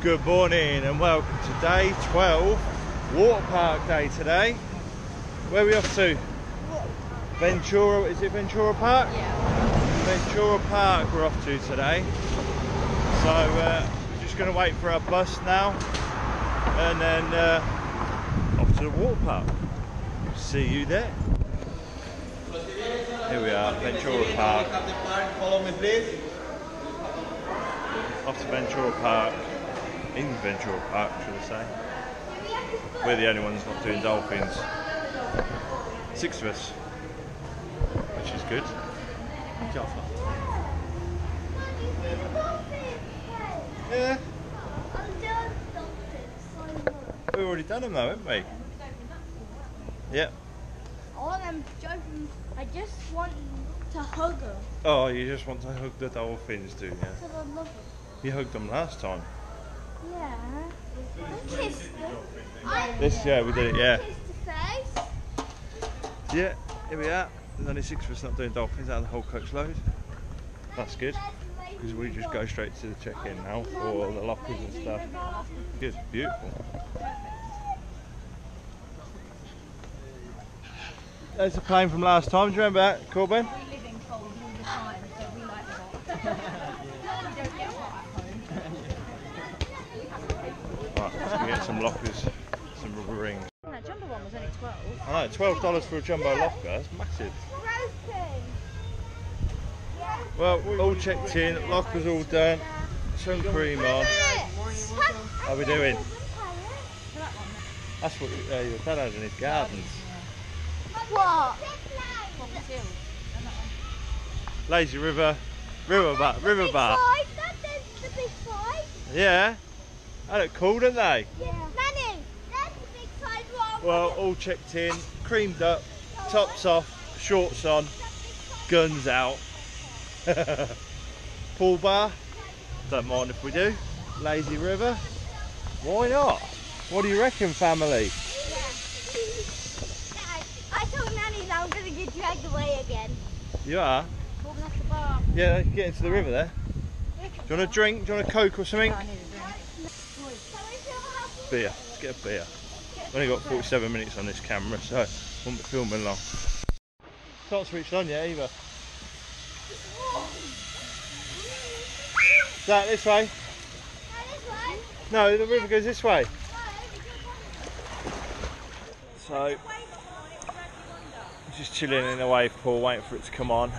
Good morning and welcome to day 12, water park day today. Where are we off to? Ventura, is it Ventura Park? Yeah. Ventura Park we're off to today. So uh, we're just going to wait for our bus now and then uh, off to the water park. See you there. Here we are, Ventura Park. Follow me, please. Off to Ventura Park. In Ventura Park, should I say. We're the only ones not doing dolphins. Six of us. Which is good. Yeah, we've already done them though, haven't we? Yeah. I them jumping. I just want to hug them Oh, you just want to hug the dolphins, do you? because I love them. You hugged them last time. Yeah. This, yeah, we did it, yeah. Yeah, here we are. There's only six of us not doing dolphins out of the whole coach load. That's good. Because we just go straight to the check-in now for the lockers and stuff. Good, beautiful. There's a plane from last time. Do you remember that, Corbin? We live in cold all the time, so we like the hot. we don't get hot at home. Right, let's go get some lockers, some rubber. That jumbo one was only 12. I know, twelve dollars for a jumbo locker. That's massive. Well, all checked in. Lockers all done. Sun cream on. How are we doing? That's what uh, your dad has in his gardens. What? What was ill? And that one. Lazy River, river bar, river bar. Five, that's the big. Yeah, they look cool, don't they? Yeah. Manny, that's the big five one. Well, all checked in, creamed up, tops off, shorts on, guns out. Pool bar, don't mind if we do. Lazy River, why not? What do you reckon, family? I told Nanny that I'm gonna get dragged away again. You are? Yeah, get into the river there. Do you want a drink? Do you want a Coke or something? I need a drink. Beer. Let's get a beer. Only got 47 minutes on this camera, so won't be filming long. Can't switch on yet either. Is that this way? No, the river goes this way. So, just chilling in the wave pool, waiting for it to come on.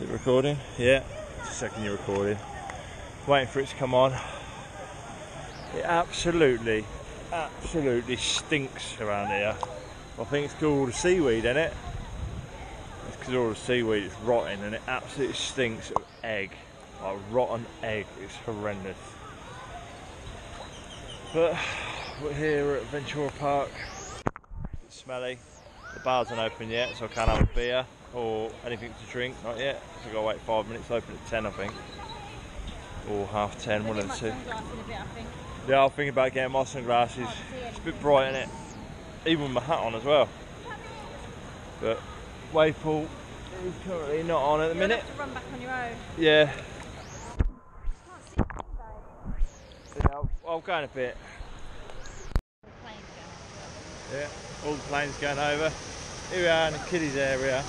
Is it recording? Yeah. Just a second you're recording. Waiting for it to come on. It absolutely, absolutely stinks around here. I think it's the seaweed in it. It's because all the seaweed is rotting and it absolutely stinks of egg. Like rotten egg. It's horrendous. But we're here at Ventura Park. It's smelly. The bars aren't open yet, so I can't have a beer or anything to drink. Not yet. So I've got to wait five minutes. Open at 10, I think. Or half 10, one of the two. Sunglasses in a bit, I think. Yeah, I'm thinking about getting my sunglasses. It's a bit bright in it, even with my hat on as well. But wave pool is currently not on at the You'll minute. have to run back on your own. Yeah, Can't see them, though. yeah I'll, I'll go in a bit. The plane's going. Yeah, all the planes going over. Here we are in the kiddies area.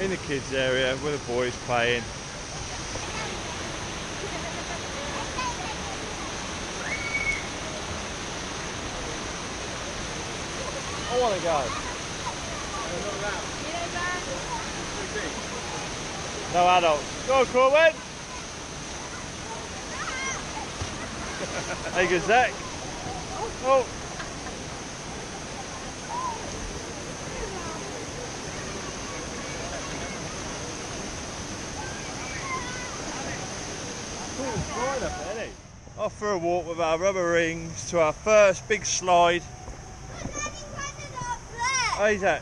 In the kids area where the boys playing. I want to go. No adults. Go on, Corwin. Hey, Zach. Oh. Off for a walk with our rubber rings to our first big slide. Oh, Isaac,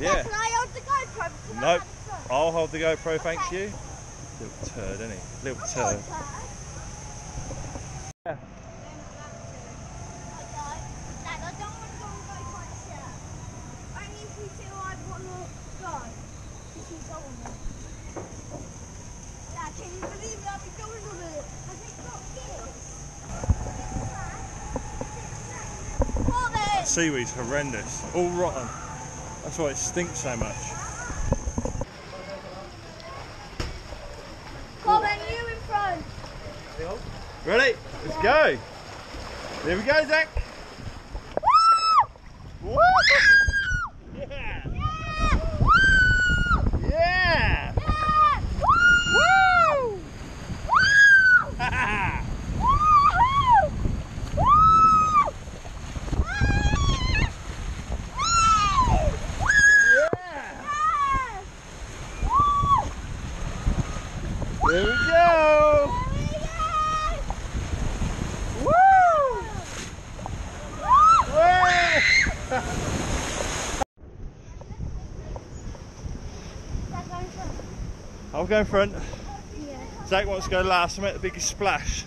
Yeah. Can I hold the GoPro? Nope. have the phone? I'll hold the GoPro, thank you. Little turd, isn't he? Little turd. Yeah. Dad, I don't want to go on GoPro yet. Only if we feel I want to go. If you go on it. Dad, can you believe that I've been going on it? Has it got gills? Corbin! Seaweed's horrendous, all rotten. That's why it stinks so much. Corbin, you in front. Ready? Let's go. Here we go, Zach. Woo! Yeah! Yeah! Yeah! Yeah! Woo! Woo! Ha Woo! Woo! Yeah! Woo! Here we go! Woo! Woo! I'll go in front. Zach wants to go last and make the biggest splash.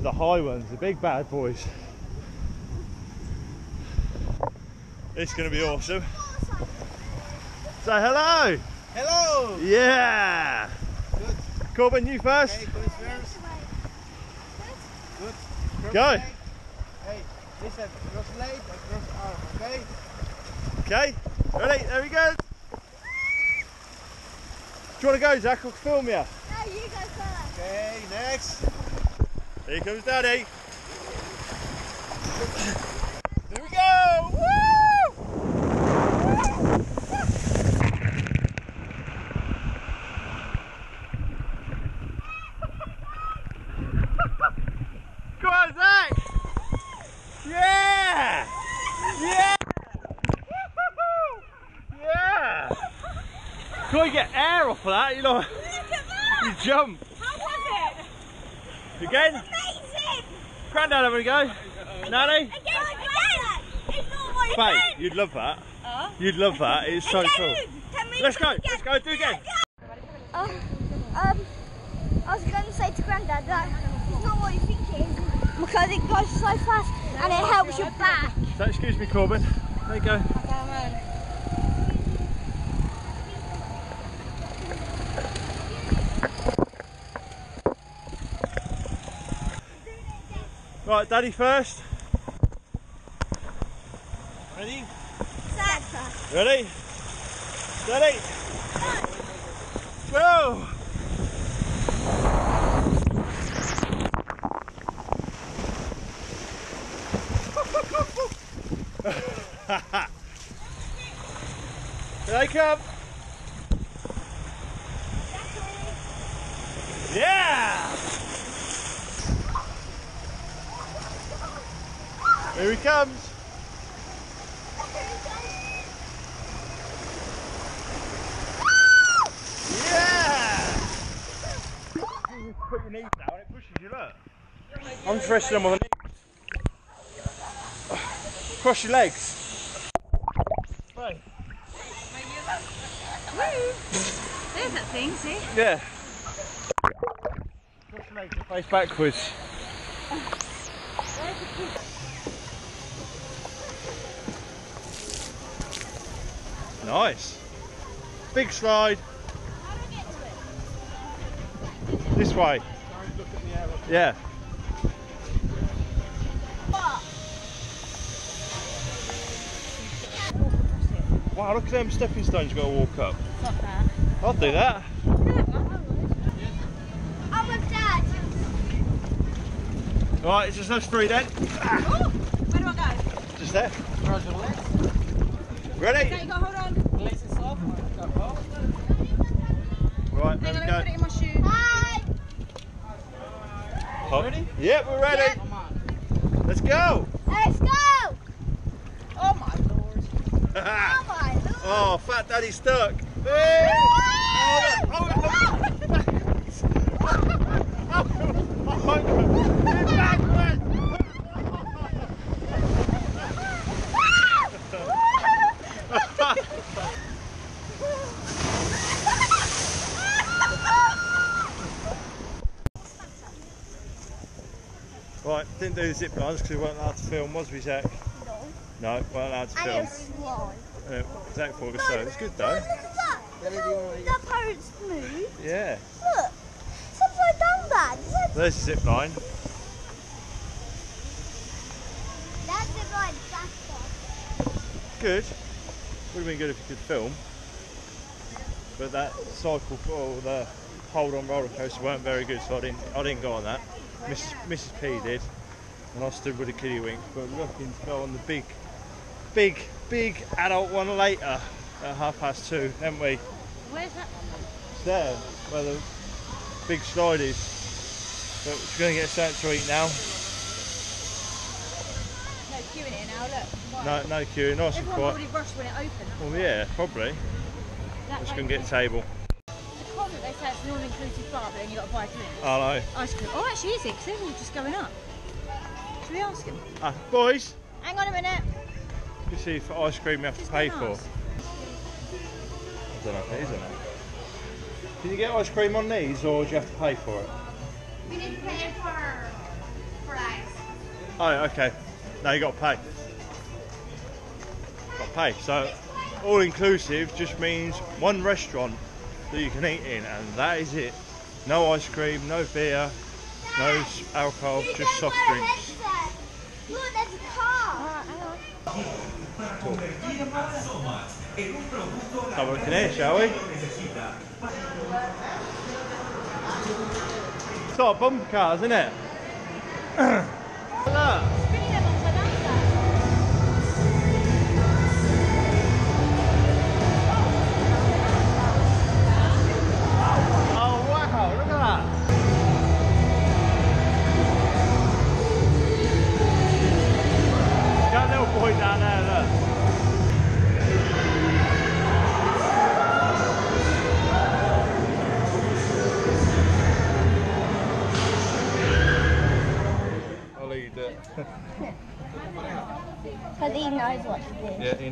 The high ones, the big bad boys. It's going to be awesome. Say hello! Hello! Yeah! Good. Corbin, you first. Okay, first. Good. Cross Go. leg. Hey, listen, cross leg and cross arm, okay? Okay, ready? There we go. Do you want to go, Zach? I'll film you. No, you go first. Okay, next. Here comes Daddy. Here we go! Woo! Go on, Zach! Yeah! Yeah! Woo-hoo-hoo! Yeah! Can we get air off of that? You know, Look at that! you jump. How was it? Again? Amazing! Grandad, have we go? Nanny? Again, again! It's not what you Babe, think. You'd love that. Huh? You'd love that. It's so Again, cool. Can we Let's go. again? Let's go. Do it again. Um, um, I was going to say to Grandad that it's not what you think it is because it goes so fast and it helps your back. So excuse me, Corbin. There you go. Right, Daddy first. Ready? Ready? Steady. Go. Here they come. Yeah. Here he comes. Yeah! You put your knees down, it pushes you, look. I'm just resting them on the knees. Cross your legs. Right. There's that thing, see? Yeah. Cross your legs face backwards. Nice. Big slide. This way. Yeah. Wow, look at them stepping stones you got to walk up. I'll do that. I'm with Dad. Right, it's just us three then. Where do I go? Just there. Cross your legs. Ready? There you go, hold on. Legs is off. Right, there we on, let me put it go. in my shoe. Hi. Hop. Ready? Yep, we're ready. Come on. Let's go. Let's go. Oh my lord. Oh my lord. Oh, Fat Daddy's stuck. Hey! Woo! Look, look. backwards. backwards. Right, didn't do the zip lines because we weren't allowed to film, was we, Zach? No, weren't allowed to film. It was. Zach thought it was so. It was good though. Look at that. Look, that pirate's move. Yeah. Look. It's upside down, Dad. Look. There's zip line. That's the right faster. Good. Would have been good if you could film. But that cycle for the hold on roller coaster weren't very good, so I didn't I didn't go on that. Mrs. Mrs. P did. And I stood with a kiddie wink, but we're looking to go on the big big big adult one later at half past two, haven't we? Where's that one? It's there where the big slide is. But we're gonna get something to eat now. No queue in here now, look. No no queuing, nice and Everyone quiet. probably rushed when it opened. Well yeah, probably. That Let's go and get a table. The comment they say it's an all-inclusive bar, but then you got to buy drinks. I know. Ice cream. Oh, actually, is it? Because they're all just going up. Should we ask him? Ah, boys, Hang on a minute. You see for ice cream you have to pay for. I don't know if it is or not. Can you get ice cream on these or do you have to pay for it? We need to pay for, for ice. Oh, okay. No, you got to pay. Got to pay. So, all inclusive just means one restaurant that you can eat in, and that is it. No ice cream, no beer, no alcohol, just soft drinks. Look, there's a car. Uh, Alright, hang on. Have a look in here, shall we? It's like bumper cars, isn't it?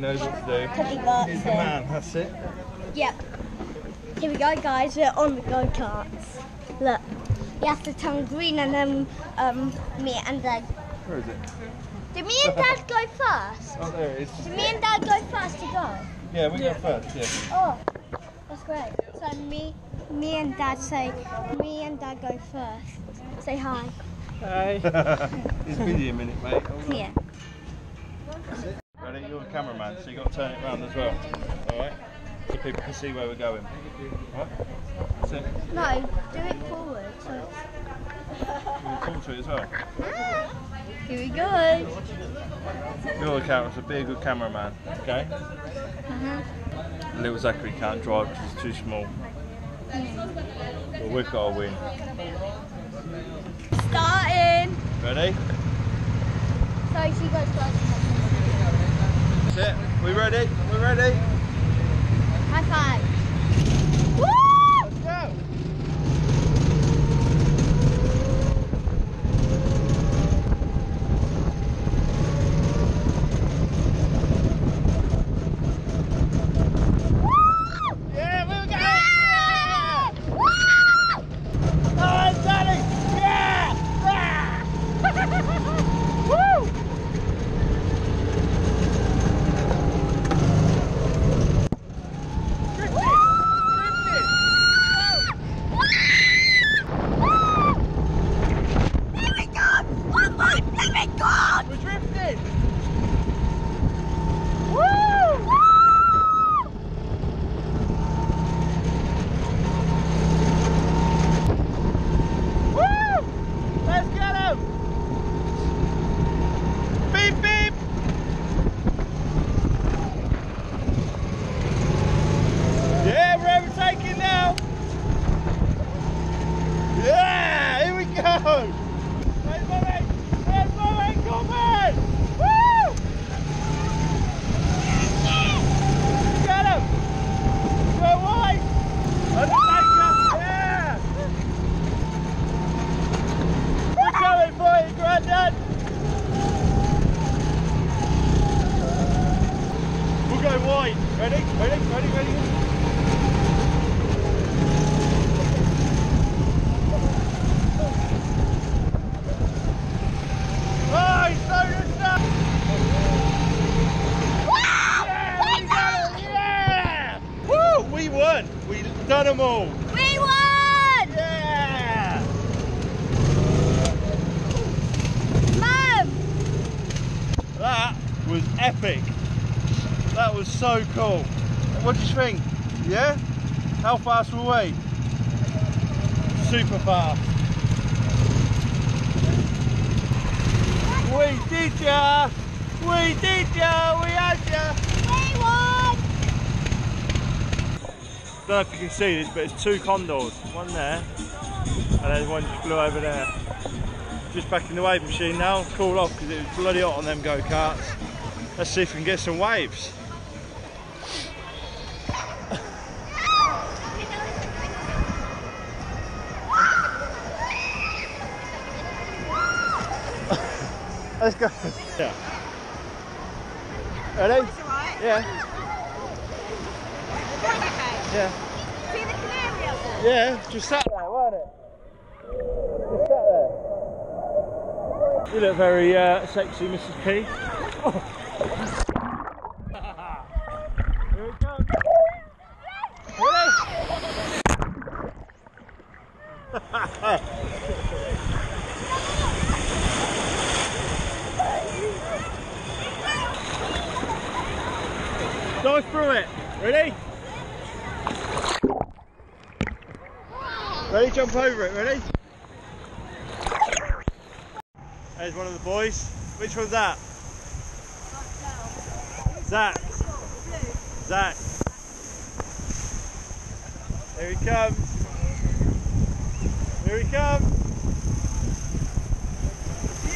knows what to do. Because he got He's the man, that's it. Yep. Here we go, guys. We're on the go karts. Look, you have to turn green, and then um, me and Dad. Where is it? Did me and Dad go first? Oh, there it is. Did me and Dad go first to go? Yeah, we go first, yeah. Oh, that's great. So me, me and Dad say, me and Dad go first. Say hi. He's busy a minute, mate. Hold on. Yeah. Ready? You're the cameraman, so you've got to turn it around as well. Alright? So people can see where we're going. Alright? That's it. No, do it forward. So You can talk to it as well. Here we go. You're the camera, so be a good cameraman, okay? Uh-huh. Little Zachary can't drive because he's too small. But we've got to win. Starting. Ready? So she goes first. That's it. We ready? We ready? High five. Woo! So cool. What do you think? Yeah? How fast were we? Super fast. We did ya! We did ya! We had ya! We won! don't know if you can see this, but it's two condors. One there, and then one just flew over there. Just back in the wave machine now, cool off because it was bloody hot on them go-karts. Let's see if we can get some waves. Let's go. Yeah. Ready? Alright. Yeah. Yeah. See the canary up there? Yeah, just sat there, weren't it? Just sat there. You look very uh, sexy, Mrs. P. Here it comes. Dive through it. Ready? Ready? Jump over it. Ready? There's one of the boys. Which one's that? Zach. Zach. Here he comes. Here he comes.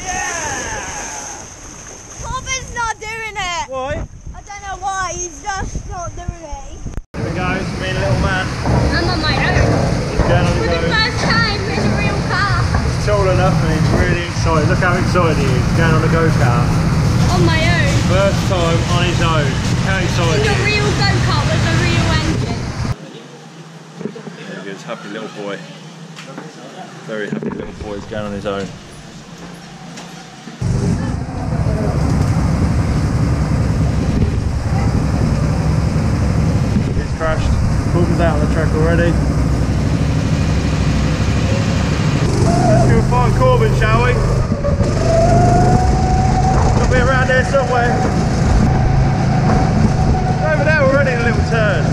Yeah! Corbin's not doing it! Why? I don't know why, he's just not doing it. Here he goes, me and little man. I'm on my own. He's going on For the first time in a real car. He's tall enough and he's really excited. Look how excited he is. He's going on a go-kart. On my own. First time on his own. How excited In a real go-kart with a real engine. There he goes, happy little boy. Very happy little boy, he's going on his own. He's crashed. Corbin's out on the track already. Let's go find Corbin, shall we? He'll be around here somewhere. Over there we're already, a little turn.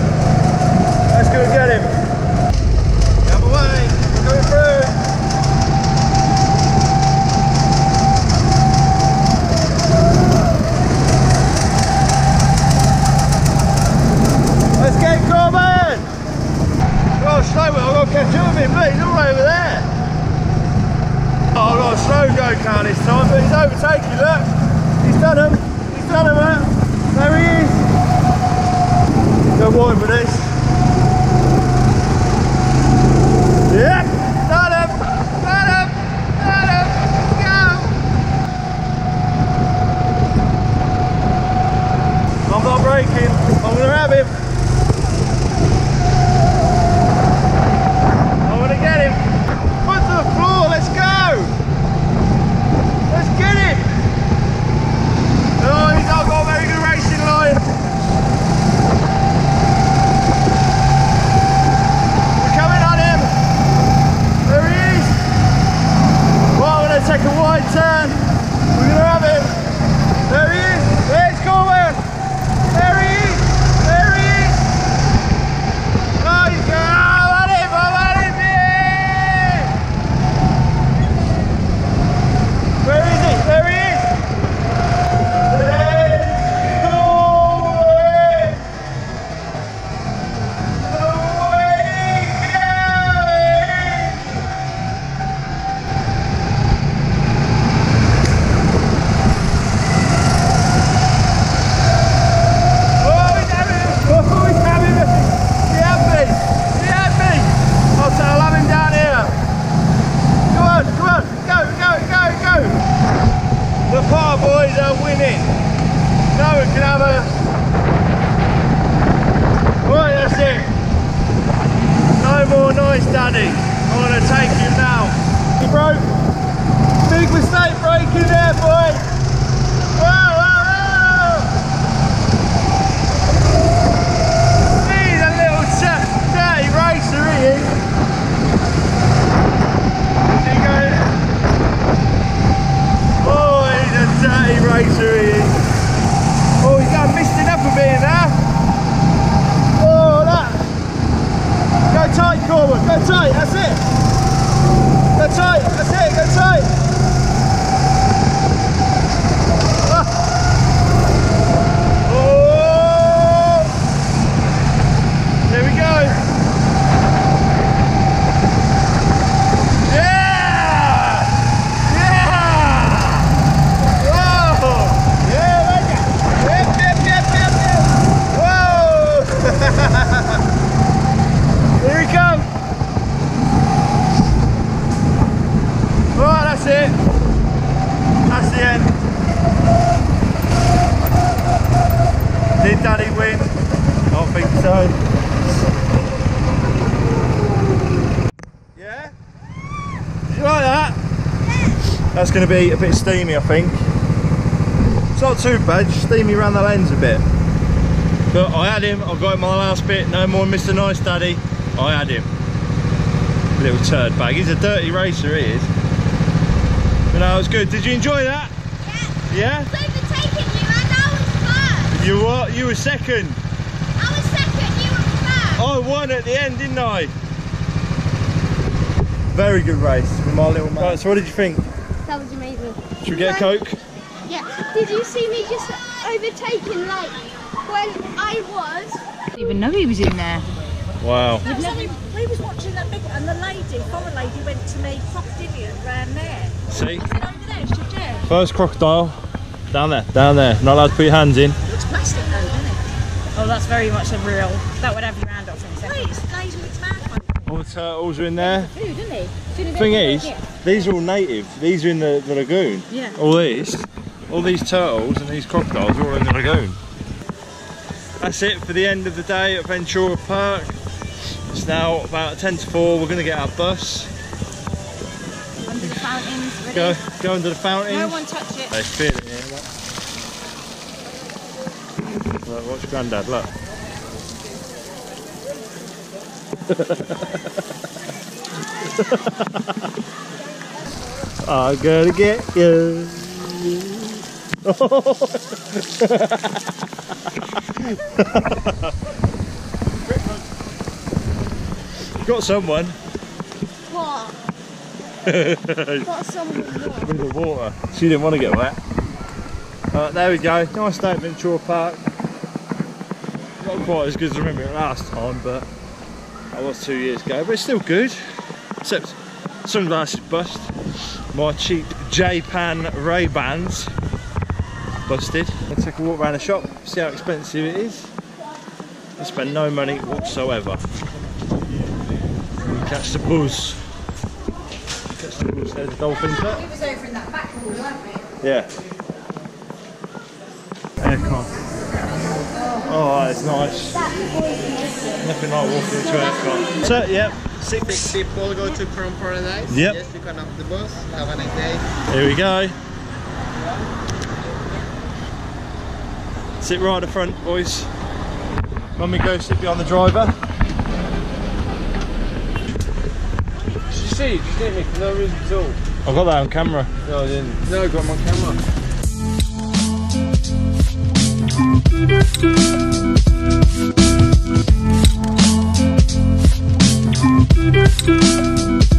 Nice daddy. I'm going to take him now. He broke. Big mistake breaking there, boy. Whoa, whoa, whoa. He's a little t- dirty racer, he That's it. That's the end. Did Daddy win? I don't think so. Yeah? Did you like that? That's going to be a bit steamy, I think. It's not too bad, just steamy around the lens a bit. But I had him, I got him the last bit, no more Mr. Nice Daddy. I had him. Little turd bag. He's a dirty racer, he is. But no, it was good. Did you enjoy that? Yeah. Yeah? I was overtaking you and I was first. You what? You were second. I was second, you were first. I won at the end, didn't I? Very good race with my little man. Right, so what did you think? That was amazing. Should we get a Coke? Yeah. Did you see me just overtaking like when I was? I didn't even know he was in there. Wow. we, we was watching that big one and the lady, foreign lady, went to me crocodilian round there. See? Over there? Should. First crocodile. Down there, down there. Not allowed to put your hands in. Looks plastic though, doesn't it? Oh, that's very much a real. That would have your hand off in a second. Please, lays with its mouth open. All the turtles are in there. Food? Thing is, these are all native. These are in the, the lagoon. Yeah. All these, all these turtles and these crocodiles are all in the lagoon. That's it for the end of the day at Ventura Park. It's now about 10 to 4. We're going to get our bus. Under the fountains, ready? Go, go under the fountains. No one touch it. They fit in here. Look. Look, watch Grandad, look. I'm gonna get you. Got someone What? Got someone what? in the water. She didn't want to get wet. Uh, there we go. Nice day at Ventura Park. Not quite as good as I remember it last time, but that was two years ago. But it's still good. Except sunglasses bust. My cheap J-Pan Ray-Bans busted. Let's take a walk around the shop, see how expensive it is. I spend no money whatsoever. Catch the buzz. Catch the buzz. There's the dolphins there. We was Oh, it's nice. Nothing like walking into aircon. So, yep. Six Six. people go to Chrome Paradise. Yep. Yes, you can have the bus. Have a nice day. Here we go. Sit right at the front, boys. Mummy, go sit behind the driver. Did you see? Just hit me for no reason at all. I've got that on camera. No, I didn't. No, I got my camera. Thank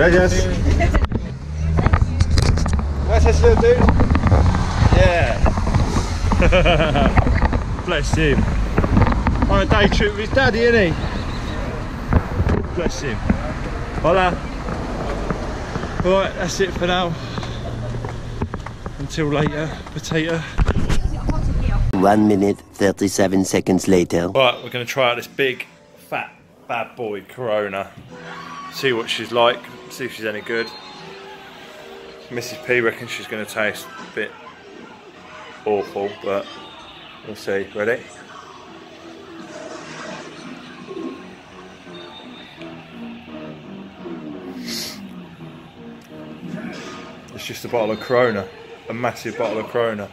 Gracias. Gracias, little dude. Yeah. Bless him. On a day trip with his daddy, isn't he? Bless him. Hola. Right, that's it for now. Until later, potato. One minute, 37 seconds later. Right, we're going to try out this big, fat, bad boy Corona. See what she's like, see if she's any good. Mrs. P reckons she's going to taste a bit awful, but we'll see. Ready? It's just a bottle of Corona, a massive bottle of Corona.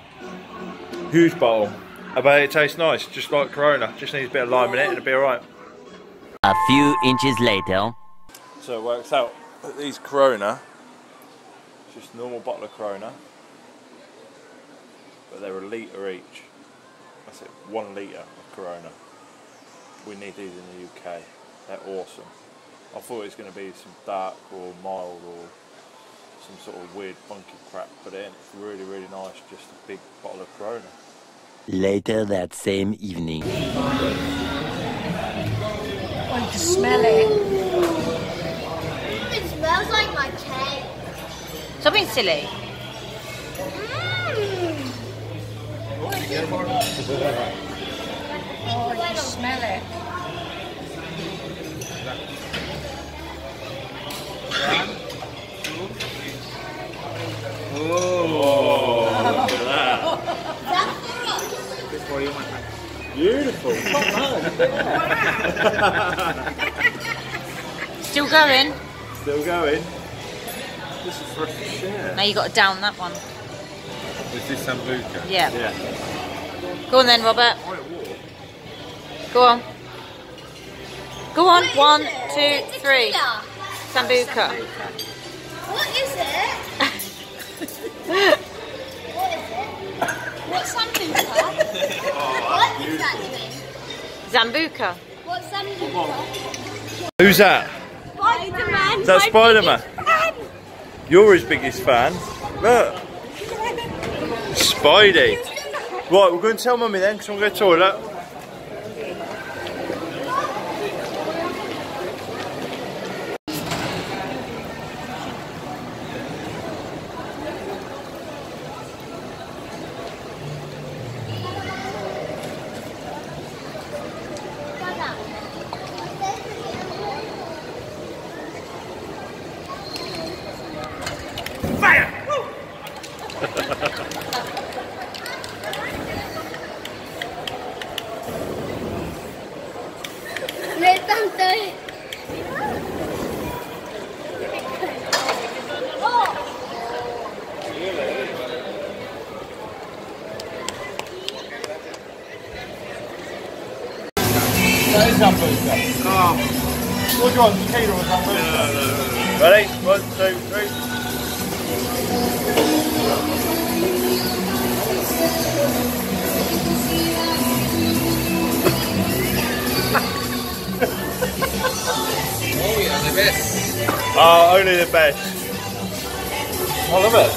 Huge bottle. I bet it tastes nice, just like Corona. Just needs a bit of lime in it and it'll be alright. A few inches later. So it works out that these Corona, just normal bottle of Corona, but they're a litre each. That's it, one litre of Corona. We need these in the UK. They're awesome. I thought it was going to be some dark or mild or some sort of weird funky crap, but it ain't. It's really, really nice. Just a big bottle of Corona. Later that same evening. Oh, you can smell it. It smells like my cake. Stop being silly. Mm. Oh, you can smell it. Beautiful. Still going. Still going. This is for share. Now you got to down that one. Is this Sambuca? Yeah. Yeah. Go on then, Robert. Go on. Go on. One, two, three. Tequila. Sambuca. What is it? what is it? What's sambuca? Oh, what does that mean? Zambuca. What's sambuca? Who's that? Spider-Man. Is that Spider-Man? You're his biggest fan. Look. Spidey. Right, we're going to tell mummy then, because I'm going to toilet. Do it. Oh? Ready? One, two, three. Oh yeah, the best. Oh, only the best. I love it.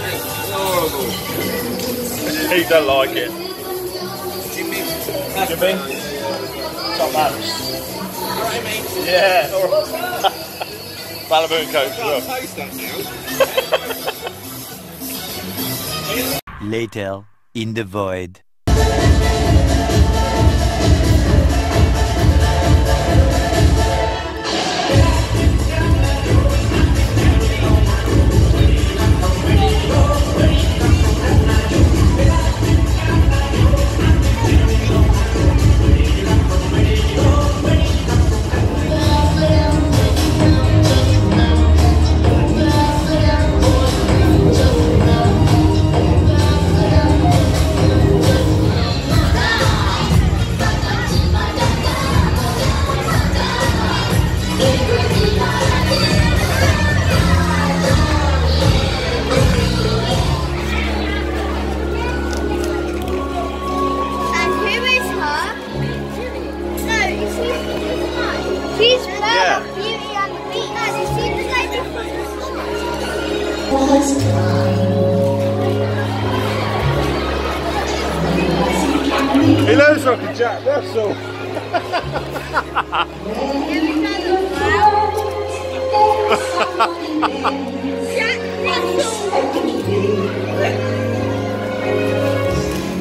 Grill. Horrible. He don't like it. Jimmy. Jimmy? Top man. Yeah. Malibu and Coke as well. Later, in the void. He looks like a Jack Russell. Jack Russell.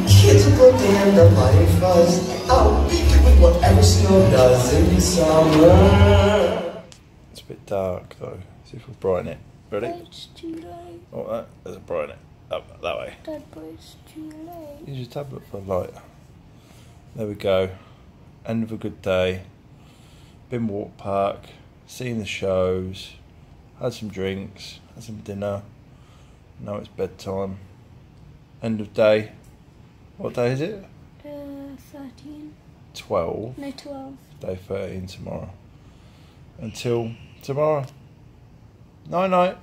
Kids will pretend the life was out with whatever snow does in summer. It's a bit dark though. See if we brighten it. Ready? It's too late, Oh, that. There's a brighten it. Up that way. Dad, but it's too late. Use your tablet for a light. There we go. End of a good day. Been walk park, seen the shows, had some drinks, had some dinner. Now it's bedtime. End of day. What day is it? Uh, 13. 12. No, 12. Day 13 tomorrow. Until tomorrow. Night night.